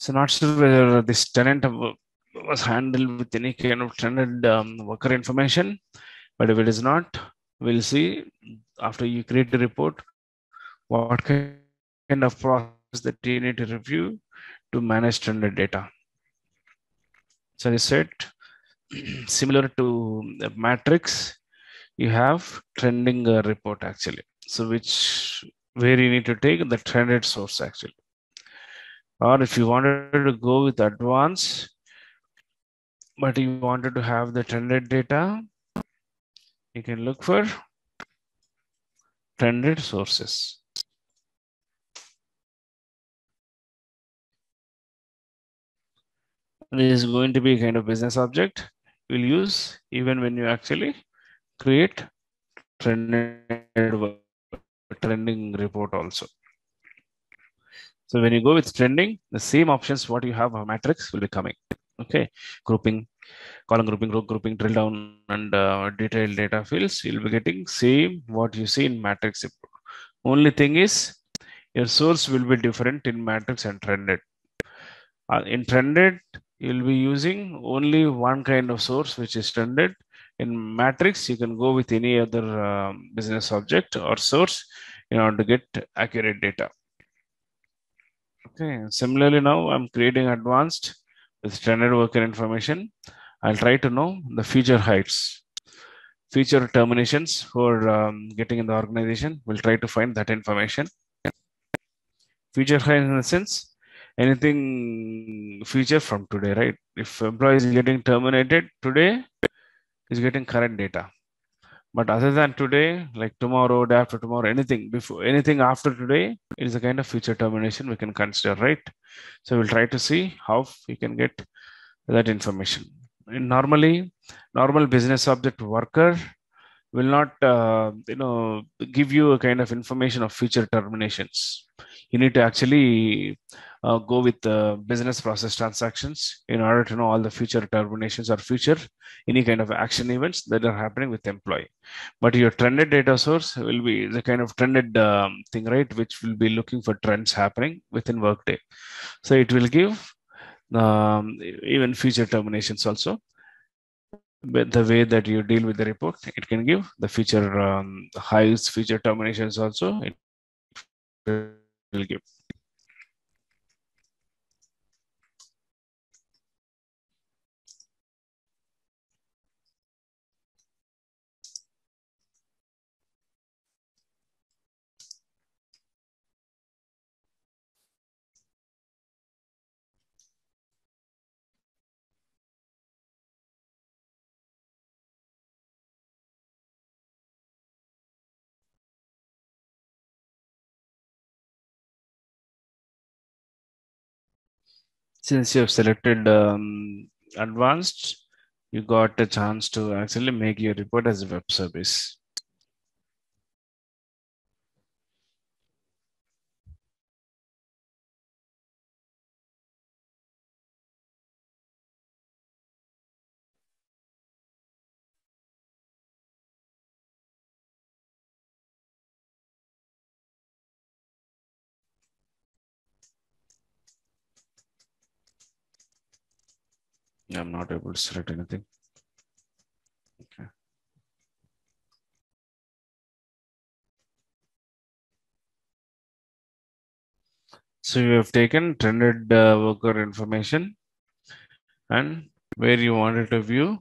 So not sure whether this tenant was handled with any kind of tenant um, worker information, but if it is not, we'll see after you create the report, what kind of process that you need to review to manage tenant data. So I said, similar to the matrix, you have trending uh, report actually. So which where you need to take the trended source actually. Or if you wanted to go with advanced, but you wanted to have the trended data, you can look for trended sources. This is going to be a kind of business object we'll use even when you actually create trended trending report also. So when you go with trending, the same options what you have a matrix will be coming. Okay, grouping, column grouping, row grouping, drill down, and uh, detailed data fields. You'll be getting same what you see in matrix. Only thing is your source will be different in matrix and trended. Uh, in trended, you'll be using only one kind of source, which is trended. In matrix, you can go with any other um, business object or source in order to get accurate data. Okay, similarly now I'm creating advanced with standard worker information. I'll try to know the feature heights, feature terminations for um, getting in the organization. We'll try to find that information. Feature height in the sense, anything feature from today, right? If employee is getting terminated today, is getting current data. But other than today, like tomorrow, day after tomorrow, anything before anything after today, it is a kind of future termination we can consider, right? So we'll try to see how we can get that information. And normally, normal business object worker will not, uh, you know, give you a kind of information of future terminations. You need to actually uh, go with the business process transactions in order to know all the future terminations or future any kind of action events that are happening with employee. But your trended data source will be the kind of trended um, thing, right? Which will be looking for trends happening within workday. So it will give um, even future terminations also. But the way that you deal with the report, it can give the future um, highs, future terminations also. It will give. Since you have selected um, advanced, you got a chance to actually make your report as a web service. I'm not able to select anything. Okay. So you have taken trended uh, worker information and where you wanted to view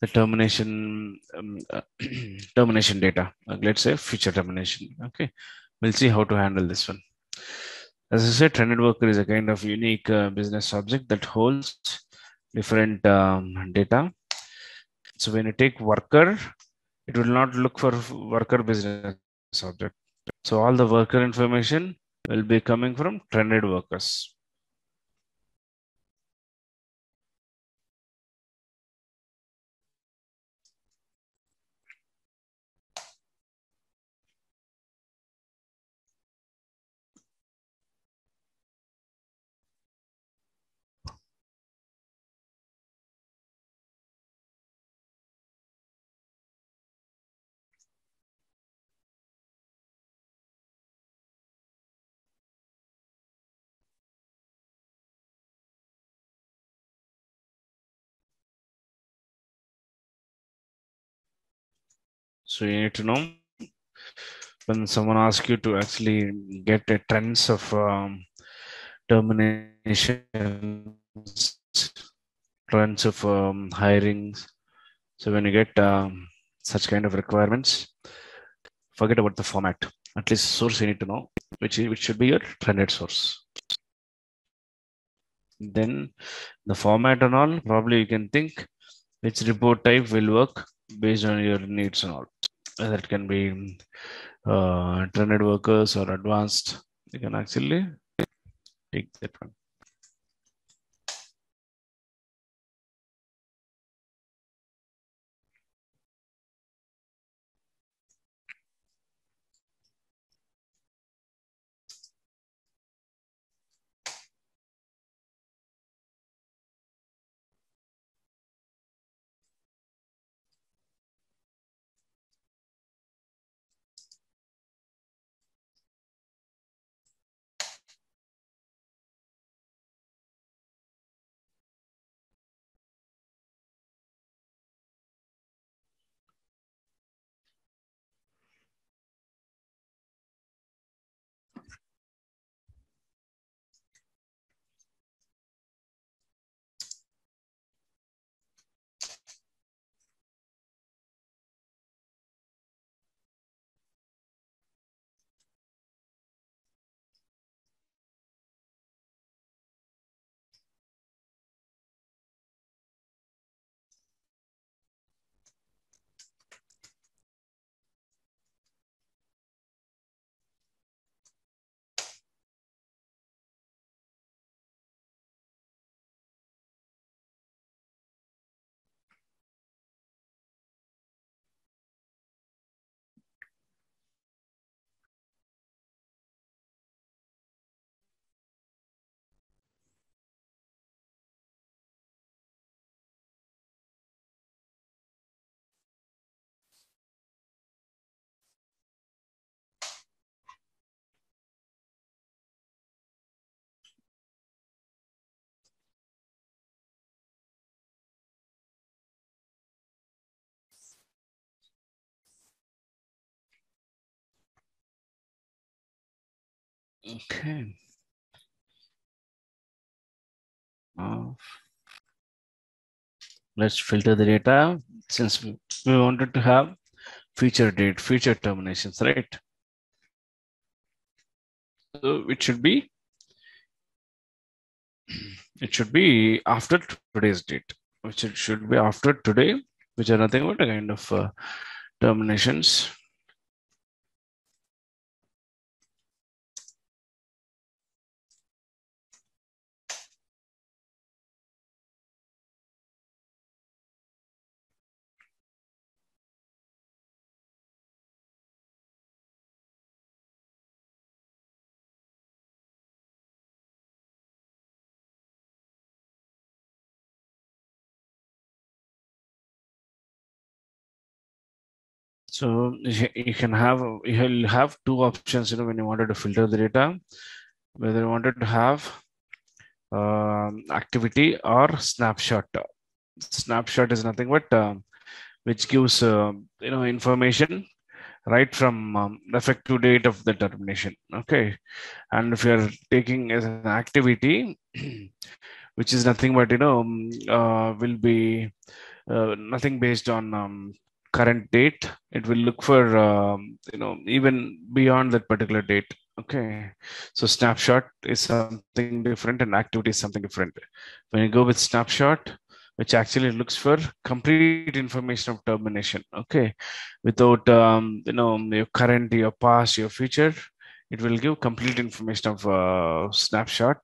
the termination um, uh, termination data. Uh, let's say future termination. Okay, we'll see how to handle this one. As I said, trended worker is a kind of unique uh, business object that holds different um, data. So when you take worker, it will not look for worker business object. So all the worker information will be coming from trended workers. So you need to know when someone asks you to actually get a trends of um, terminations, trends of um, hirings. So when you get um, such kind of requirements, forget about the format. At least source you need to know, which, is, which should be your trended source. Then the format and all, probably you can think which report type will work based on your needs and all. That can be uh, trended workers or advanced. You can actually take that one. Okay. Uh, let's filter the data since we, we wanted to have feature date, feature terminations, right? So it should be it should be after today's date, which it should be after today, which are nothing but a kind of uh, terminations. So you can have you'll have two options, you know, when you wanted to filter the data, whether you wanted to have um, activity or snapshot. Snapshot is nothing but uh, which gives uh, you know information right from um, effective date of the termination. Okay, and if you're taking as an activity, which is nothing but you know uh, will be uh, nothing based on current date it will look for um, you know even beyond that particular date. Okay. So snapshot is something different and activity is something different. When you go with snapshot which actually looks for complete information of termination. Okay. Without um, you know your current your past your future it will give complete information of uh, snapshot.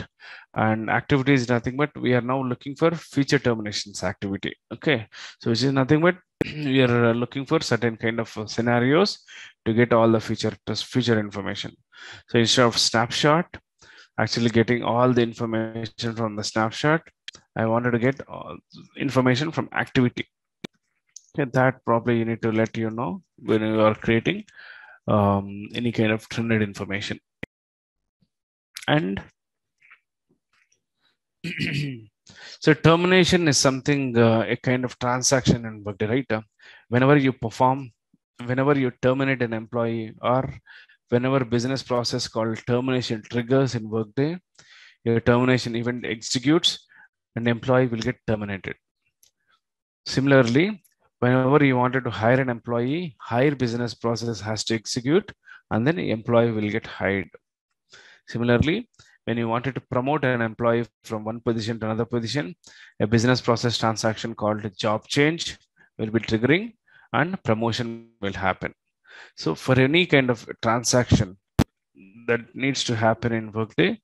And activity is nothing but we are now looking for feature terminations activity. Okay. So which is nothing but we are looking for certain kind of scenarios to get all the future future information. So instead of snapshot actually getting all the information from the snapshot i wanted to get information from activity. Okay, that probably you need to let you know when you are creating um, any kind of trended information. And so termination is something, uh, a kind of transaction in Workday, right? Uh, whenever you perform whenever you terminate an employee or whenever business process called termination triggers in Workday, your termination event executes and employee will get terminated. Similarly, whenever you wanted to hire an employee, hire business process has to execute and then employee will get hired. Similarly, when you wanted to promote an employee from one position to another position, a business process transaction called job change will be triggering and promotion will happen. So for any kind of transaction that needs to happen in Workday,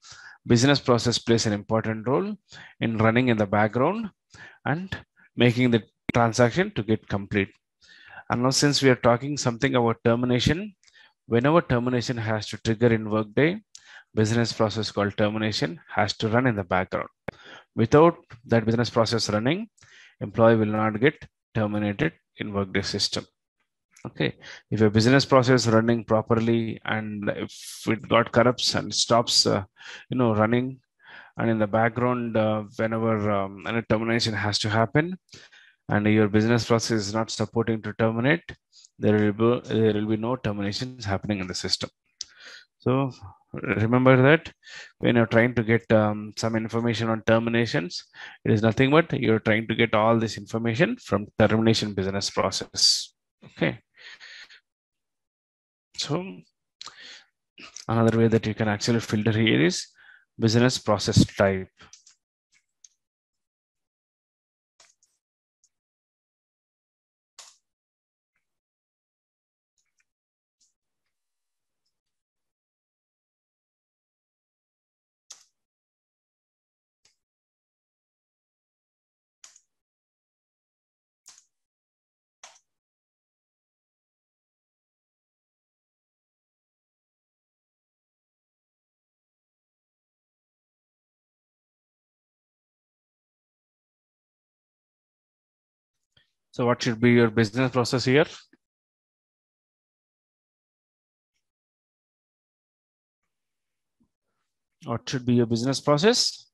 business process plays an important role in running in the background and making the transaction to get complete. And now since we are talking something about termination, whenever termination has to trigger in Workday, business process called termination has to run in the background. Without that business process running, employee will not get terminated in Workday system. Okay, if a business process running properly and if it got corrupts and stops, uh, you know, running, and in the background, uh, whenever um, termination has to happen, and your business process is not supporting to terminate, there will be there will be no terminations happening in the system. So remember that when you're trying to get um, some information on terminations, it is nothing but you're trying to get all this information from termination business process. Okay. So another way that you can actually filter here is business process type. So what should be your business process here? What should be your business process?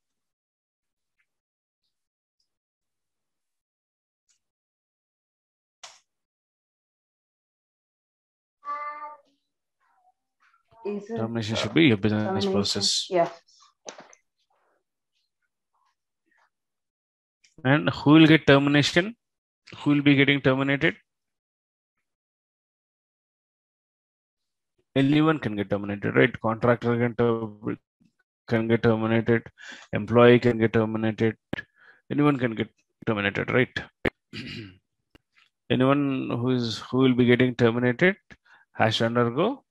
Is it Termination should be your business process. Yeah. And who will get termination? Who will be getting terminated? Anyone can get terminated, right? Contractor can, ter- can get terminated. Employee can get terminated. Anyone can get terminated, right? Anyone who is who will be getting terminated has to undergo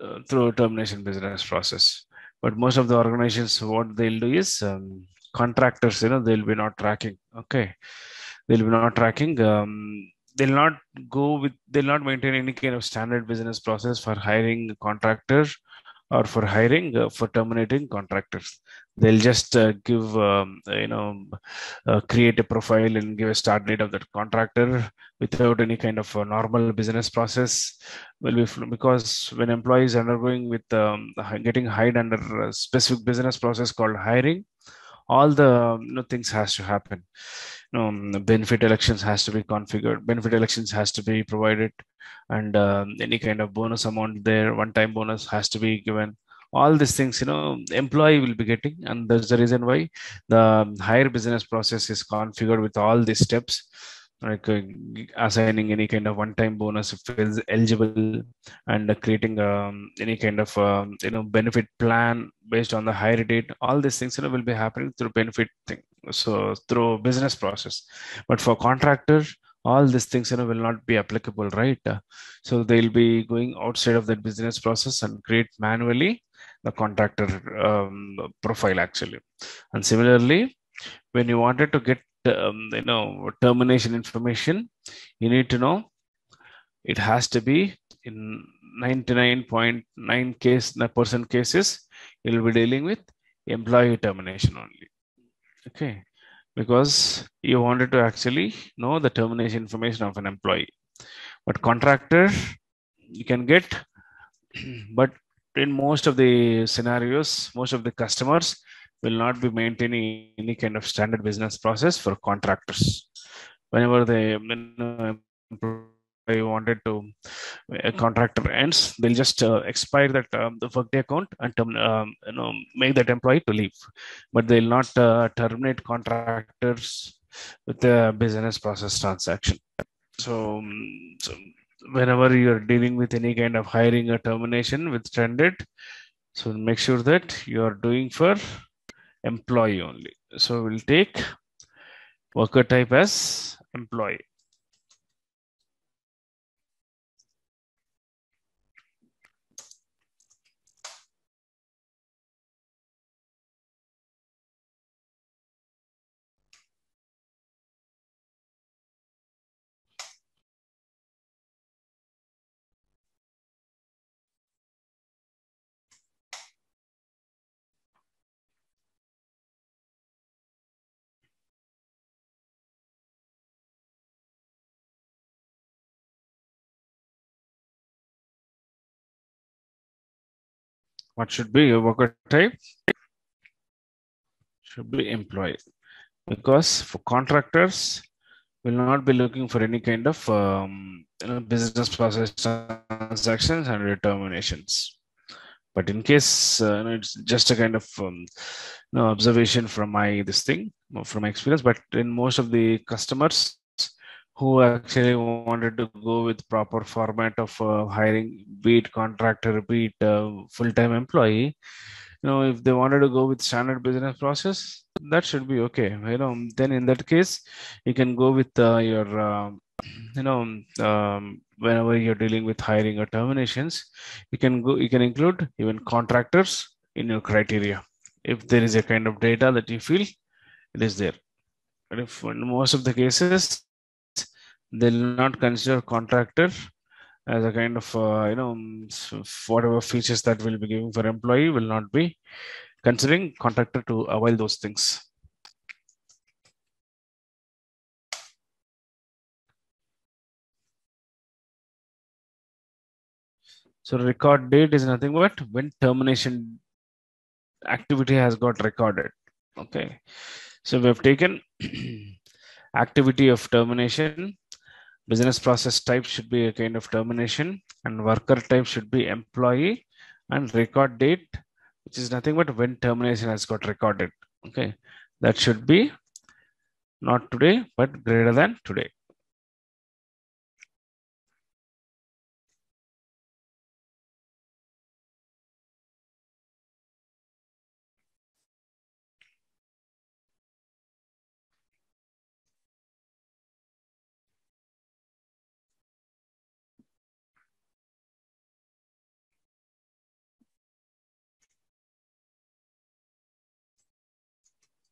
uh, through termination business process. But most of the organizations, what they'll do is um, contractors, you know, they'll be not tracking. Okay, they'll be not tracking. Um, they'll not go with. They'll not maintain any kind of standard business process for hiring contractors or for hiring uh, for terminating contractors. They'll just uh, give um, you know uh, create a profile and give a start date of that contractor without any kind of a normal business process will be because when employees undergoing with um, getting hired under a specific business process called hiring all the you know, things has to happen. You know, um, benefit elections has to be configured benefit elections has to be provided and um, any kind of bonus amount there one time bonus has to be given. All these things you know employee will be getting and that's the reason why the um, higher business process is configured with all these steps like uh, assigning any kind of one-time bonus if it's eligible and uh, creating um, any kind of um, you know benefit plan based on the higher date. All these things you know will be happening through benefit thing so through business process. But for contractor all these things you know will not be applicable right? So they'll be going outside of that business process and create manually the contractor um, profile actually. And similarly when you wanted to get um, you know termination information you need to know. It has to be in 99.9 case percent cases you'll be dealing with employee termination only. Okay? Because you wanted to actually know the termination information of an employee. But contractor you can get but in most of the scenarios most of the customers will not be maintaining any kind of standard business process for contractors whenever the know, wanted to a contractor ends, they'll just uh, expire that um, the workday account and um, you know make that employee to leave, but they'll not uh, terminate contractors with the business process transaction. So, um, so whenever you're dealing with any kind of hiring or termination with Trended, so make sure that you are doing for employee only. So we'll take worker type as employee. What should be your worker type? Should be employee. Because for contractors, will not be looking for any kind of um, you know, business process transactions and determinations. But in case uh, you know, it's just a kind of um, you know, observation from my this thing from my experience, but in most of the customers who actually wanted to go with proper format of uh, hiring, be it contractor, be it uh, full-time employee, you know, if they wanted to go with standard business process, that should be okay. You know, then in that case, you can go with uh, your, uh, you know, um, whenever you're dealing with hiring or terminations, you can go, you can include even contractors in your criteria. If there is a kind of data that you feel it is there. But if in most of the cases, they'll not consider contractor as a kind of uh, you know whatever features that will be giving for employee will not be considering contractor to avail those things. So record date is nothing but when termination activity has got recorded. Okay. So we have taken activity of termination business process type should be a kind of termination and worker type should be employee and record date which is nothing but when termination has got recorded. Okay that should be not today but greater than today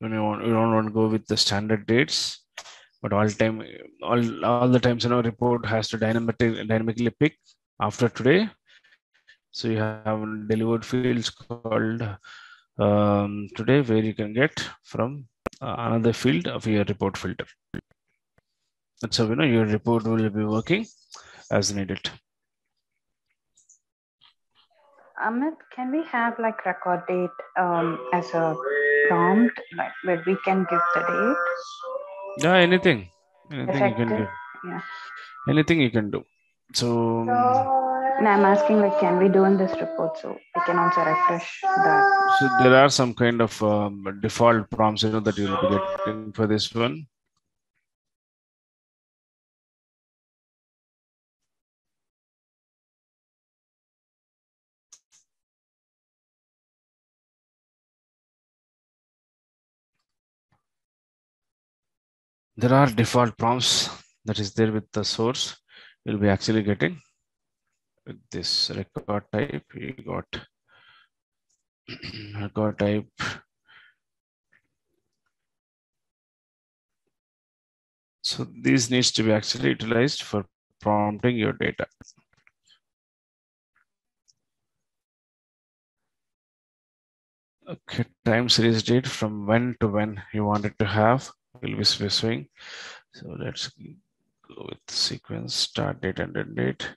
when you want you don't want to go with the standard dates but all time all all the times you know report has to dynamically dynamically pick after today. So you have delivered fields called um, today where you can get from uh, another field of your report filter. That's how you know your report will be working as needed. Amit, can we have like record date um, as a prompt, where we can give the date? Yeah, anything, anything Effective? you can do. Yeah. Anything you can do. So. And I'm asking, like, can we do in this report so we can also refresh that? So there are some kind of um, default prompts, you know, that you'll be getting for this one. There are default prompts that is there with the source. You'll be actually getting with this record type. You got record type. So this needs to be actually utilized for prompting your data. Okay time series date from when to when you wanted to have will be specifying. So let's go with sequence start date and end date.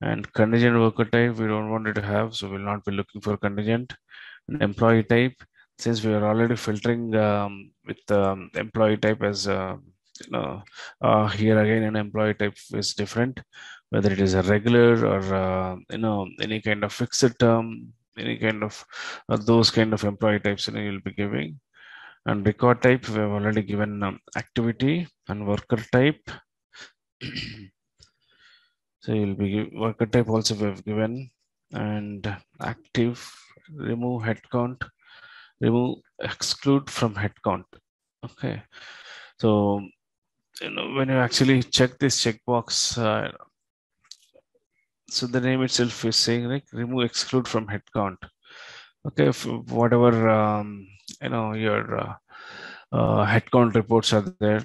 And contingent worker type, we don't want it to have, so we'll not be looking for contingent. And employee type, since we are already filtering um, with um, employee type as uh, you know, uh, here again, an employee type is different, whether it is a regular or, uh, you know, any kind of fixed term, any kind of uh, those kind of employee types, you know, you'll be giving. And record type, we have already given um, activity and worker type. so you'll be worker type also we have given and active, remove headcount, remove exclude from headcount. Okay. So you know when you actually check this checkbox uh, so the name itself is saying like remove exclude from headcount okay if whatever um, you know your uh, uh, headcount reports are there.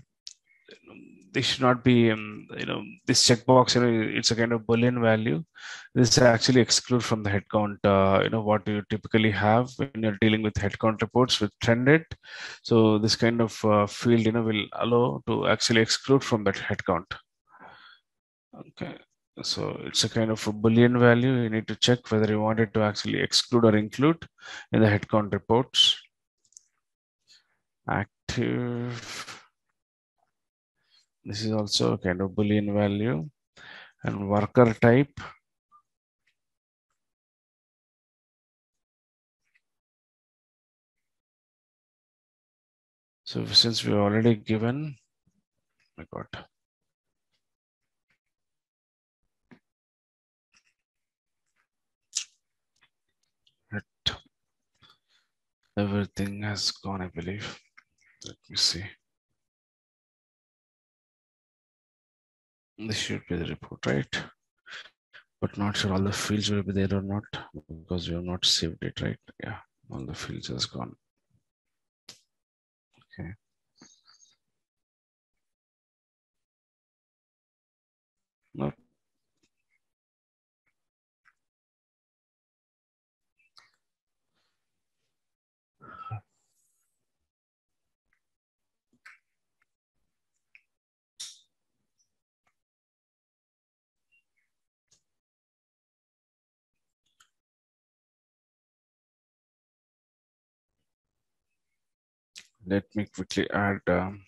They should not be um, you know this checkbox you know it's a kind of boolean value. This actually exclude from the headcount uh, you know what you typically have when you're dealing with headcount reports with trended. So this kind of uh, field you know will allow to actually exclude from that headcount okay. So it's a kind of a boolean value. You need to check whether you want it to actually exclude or include in the headcount reports active this is also kind of boolean value and worker type. So since we already given, got. It, everything has gone, I believe. Let me see. This should be the report, right? But not sure all the fields will be there or not because we have not saved it, right? Yeah, all the fields has gone. Okay. Nope. Let me quickly add um,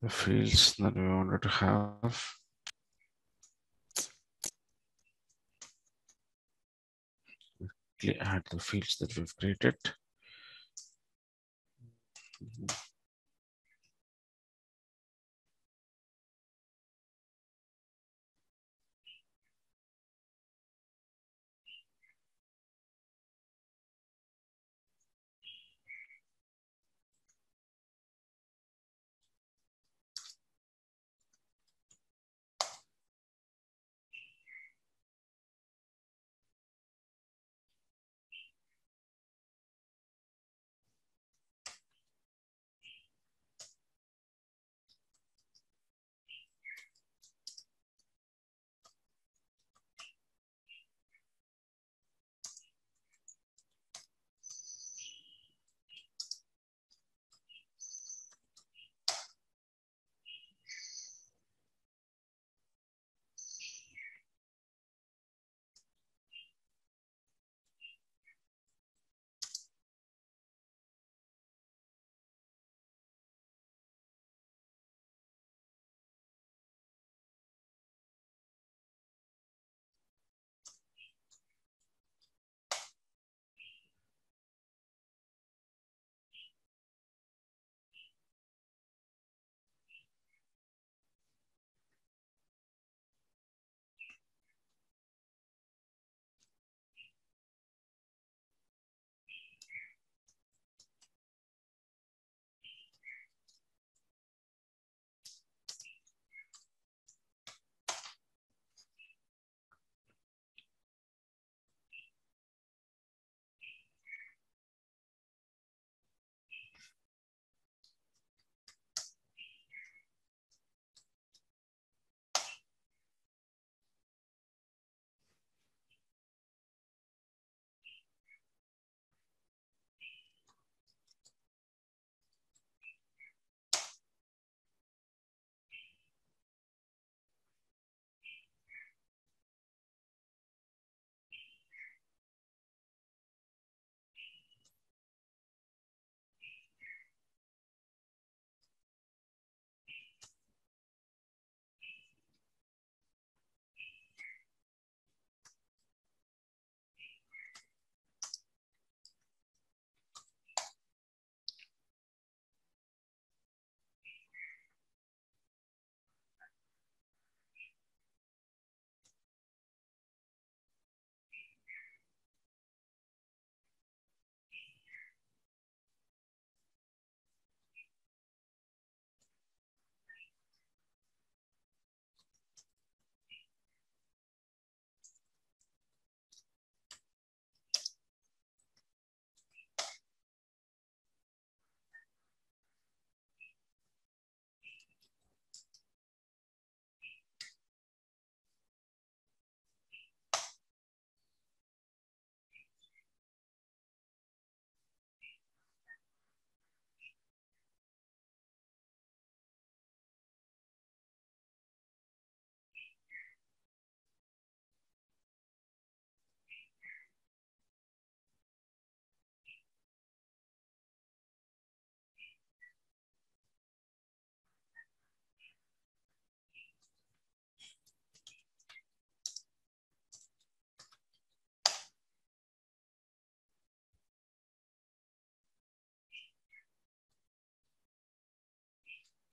the fields that we wanted to have. Quickly add the fields that we've created.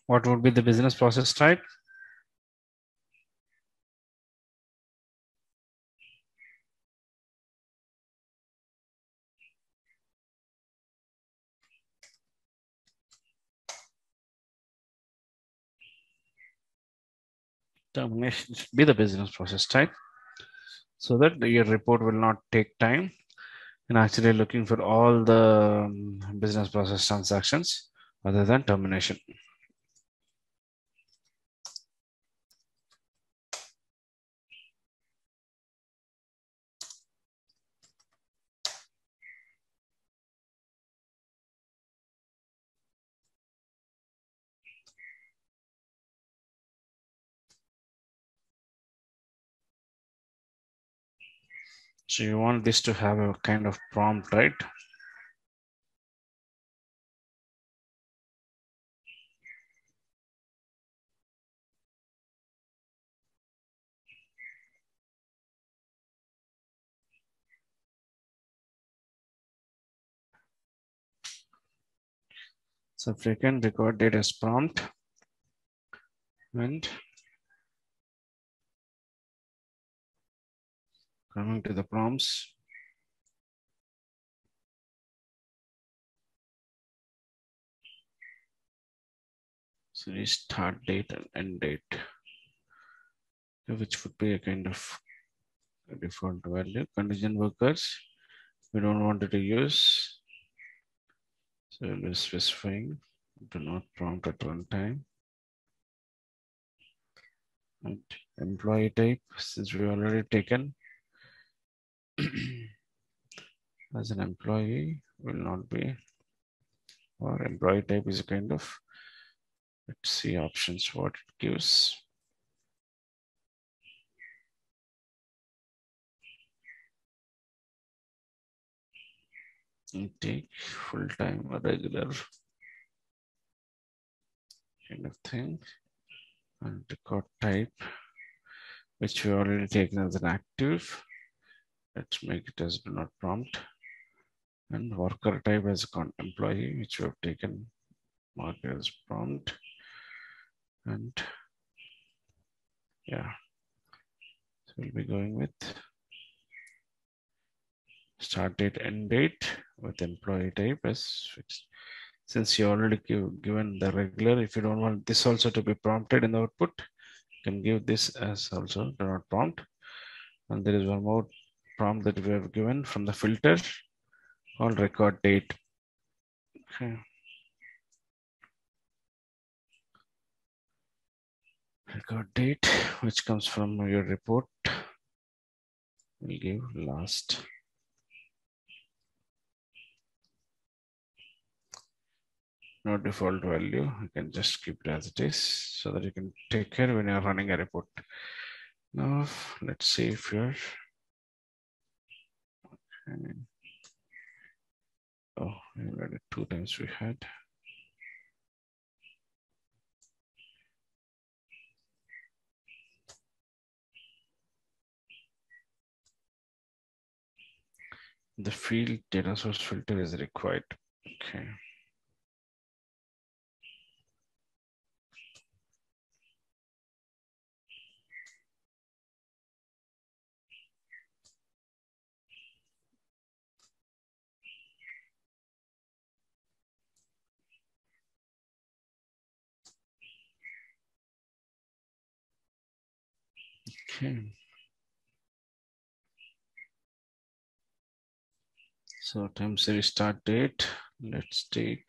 What would be the business process type? termination should be the business process type so that your report will not take time and actually looking for all the um, business process transactions other than termination. So you want this to have a kind of prompt, right? So if you can record date as prompt and coming to the prompts. So the start date and end date, which would be a kind of default value. Contingent workers, we don't want it to use. So we'll be specifying do not prompt at runtime. And employee type, since we already taken as an employee will not be or employee type is a kind of let's see options what it gives. Take full-time regular kind of thing and record type which we already taken as an active Let's make it as do not prompt and worker type as con employee, which we have taken mark as prompt. And yeah, so we'll be going with start date, end date with employee type as fixed. Since you already give, given the regular, if you don't want this also to be prompted in the output, you can give this as also do not prompt. And there is one more prompt that we have given from the filter on record date. Okay. Record date, which comes from your report. We'll give last. No default value. You can just keep it as it is so that you can take care when you're running a report. Now, let's see if you're and oh, we read it two times we had. The field data source filter is required. Okay. Okay. So time series start date. Let's take.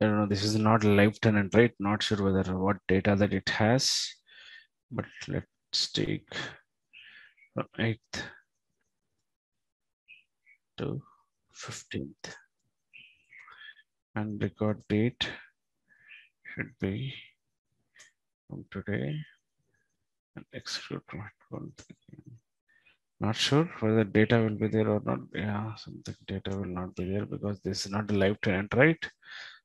I don't know. This is not live tenant, right? Not sure whether what data that it has, but let's take from 8th to 15th. And record date should be from today one. Not sure whether data will be there or not. Yeah, something data will not be there because this is not a live tenant, right?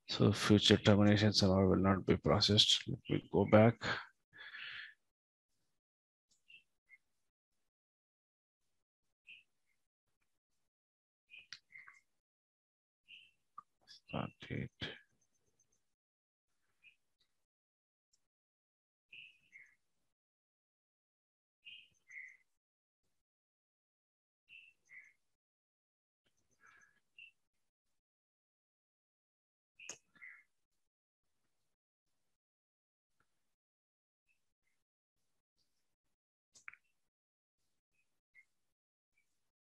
So future termination all will not be processed. Let me go back. Start date.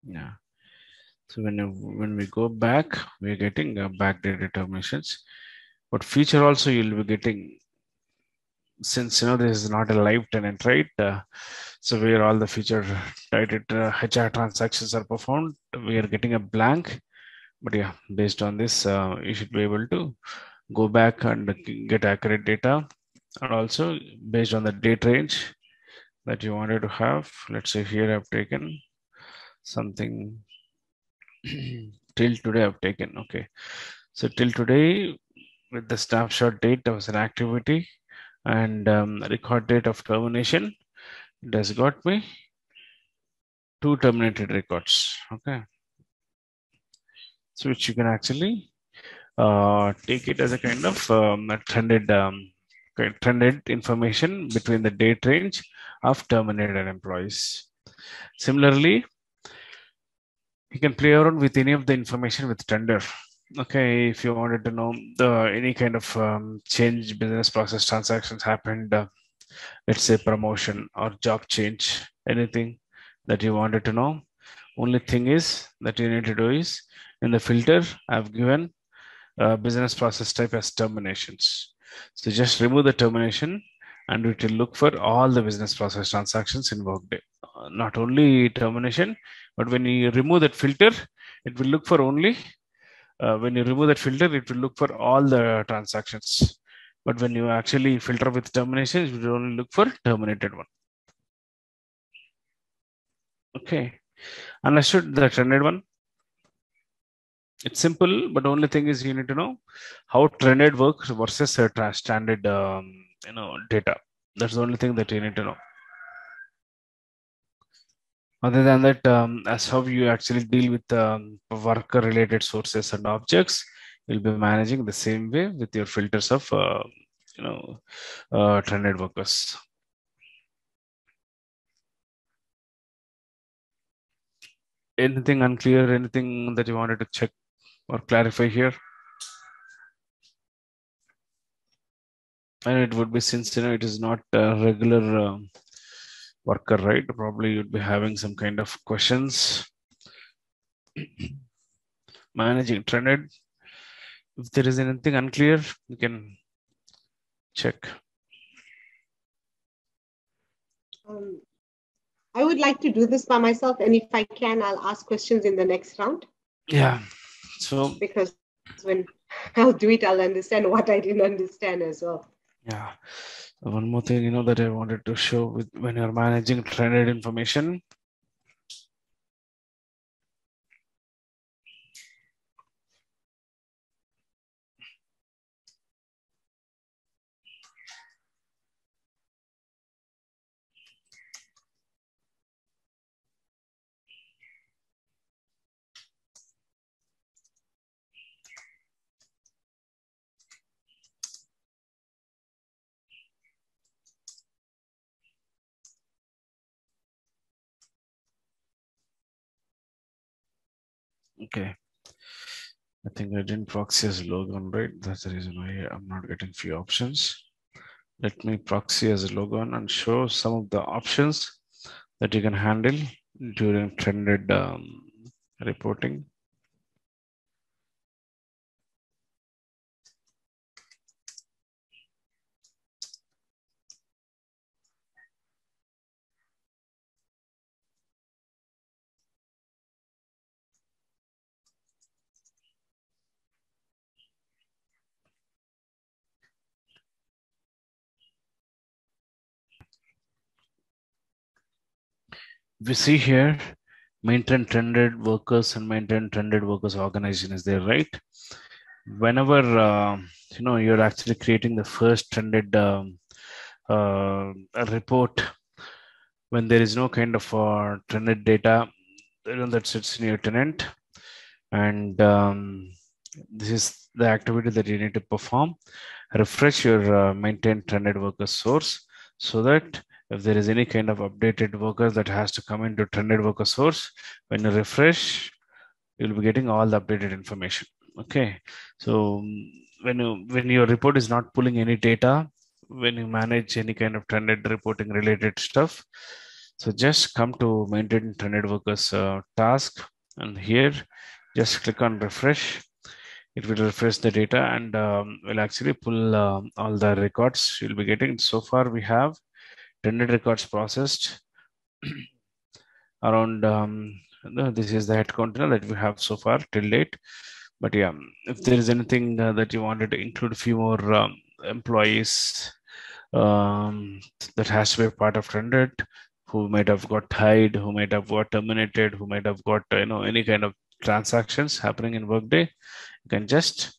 Yeah. So when when we go back, we're getting uh, backdate determinations. But feature also you'll be getting since you know this is not a live tenant, right? Uh, so where all the feature titled uh, HR transactions are performed, we are getting a blank. But yeah, based on this, uh, you should be able to go back and get accurate data. And also based on the date range that you wanted to have, let's say here I've taken something till today I've taken, okay. So till today with the snapshot date, there was an activity and um, record date of termination. It has got me two terminated records, okay. So which you can actually uh, take it as a kind of um, trended um, trended information between the date range of terminated employees. Similarly, you can play around with any of the information with tender. Okay, if you wanted to know the any kind of um, change business process transactions happened, uh, let's say promotion or job change, anything that you wanted to know. Only thing is that you need to do is in the filter, I've given uh, business process type as terminations. So just remove the termination and it will look for all the business process transactions in Workday. Uh, not only termination, but when you remove that filter, it will look for only, uh, when you remove that filter, it will look for all the transactions. But when you actually filter with termination, it will only look for terminated one. Okay, understood the trended one? It's simple, but only thing is you need to know how trended works versus a standard, um, you know, data. That's the only thing that you need to know. Other than that, um, as how you actually deal with um, worker related sources and objects, you'll be managing the same way with your filters of, uh, you know, uh, trended workers. Anything unclear, anything that you wanted to check or clarify here? And it would be since, you know, it is not a regular uh, worker, right? Probably you'd be having some kind of questions. Managing trended. If there is anything unclear, you can check. Um, I would like to do this by myself, and if I can, I'll ask questions in the next round. Yeah. So because when I'll do it, I'll understand what I didn't understand as well. Yeah. One more thing, you know, that I wanted to show with when you're managing trended information. Okay. I think I didn't proxy as logon, right? That's the reason why I'm not getting few options. Let me proxy as a logon and show some of the options that you can handle during trended um, reporting. We see here maintain trended workers and maintain trended workers organization is there right? Whenever uh, you know you're actually creating the first trended um, uh, report when there is no kind of uh, trended data that sits in your tenant and um, this is the activity that you need to perform. Refresh your uh, maintain trended worker source so that if there is any kind of updated workers that has to come into trended worker source, when you refresh, you'll be getting all the updated information. Okay. So when you when your report is not pulling any data, when you manage any kind of trended reporting related stuff, So just come to maintain trended workers uh, task and here just click on refresh. It will refresh the data and um, will actually pull um, all the records you'll be getting. So far we have trended records processed around um, this is the head container that we have so far till date. But yeah if there is anything uh, that you wanted to include a few more um, employees um, that has to be part of trended who might have got tied who might have got terminated who might have got you know any kind of transactions happening in workday you can just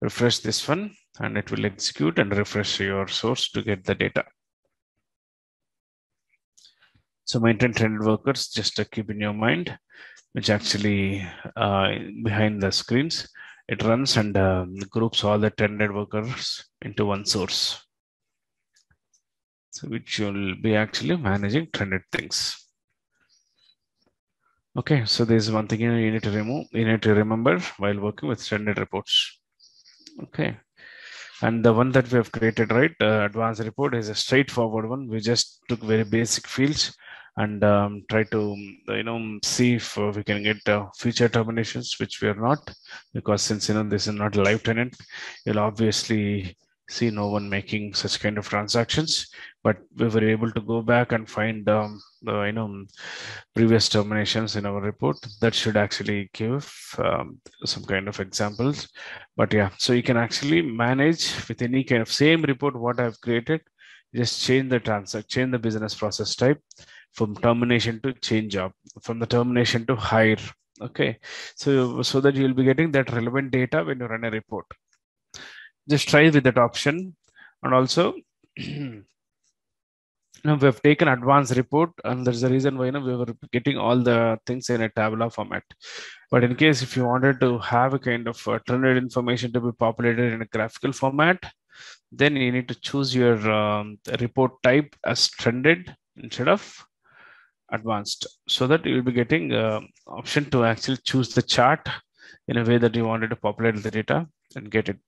refresh this one and it will execute and refresh your source to get the data so maintain trended workers, just to keep in your mind, which actually uh, behind the screens, it runs and uh, groups all the trended workers into one source. So which you'll be actually managing trended things. Okay, so there's one thing you need to remove, you need to remember while working with trended reports. Okay. And the one that we have created, right, uh, advanced report is a straightforward one. We just took very basic fields and um, try to you know see if uh, we can get uh, future terminations which we are not because since you know this is not a live tenant you'll obviously see no one making such kind of transactions. But we were able to go back and find um, the you know previous terminations in our report. That should actually give um, some kind of examples. But yeah so you can actually manage with any kind of same report what i've created. Just change the transact change the business process type from termination to change job, from the termination to hire. Okay, so so that you'll be getting that relevant data when you run a report. Just try with that option, and also. Now we have taken advanced report, and there's a reason why you know, we were getting all the things in a tabular format. But in case if you wanted to have a kind of uh, trended information to be populated in a graphical format, then you need to choose your um, report type as trended instead of advanced so that you'll be getting uh, option to actually choose the chart in a way that you wanted to populate the data and get it